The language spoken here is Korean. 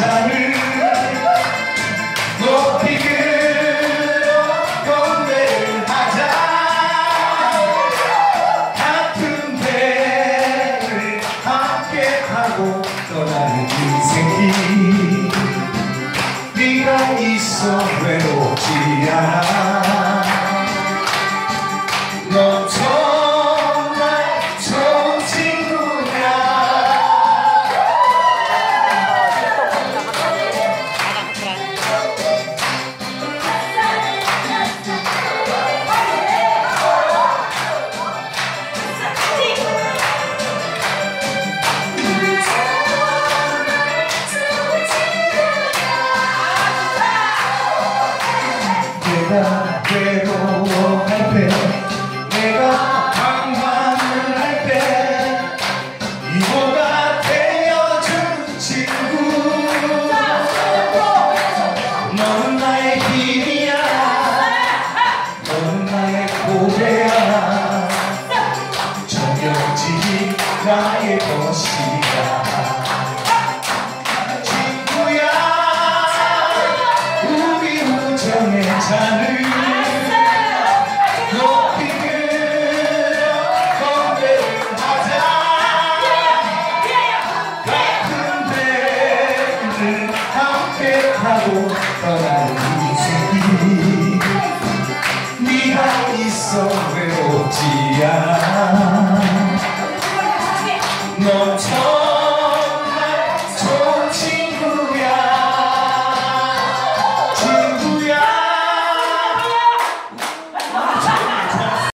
잔을 높이 들어 건배를 하자. 같은 배를 함께 타고 떠나는 인생길 네가 있어 외롭지 않아 내가 외로워할 때 내가 방황을 할 때 이모가 되어준 친구. 너는 나의 힘이야. 너는 나의 고래야. 정겨지 나의 것이야. 친 타고 떠나는 인생이 네가 있어 외롭지 않아 넌 저.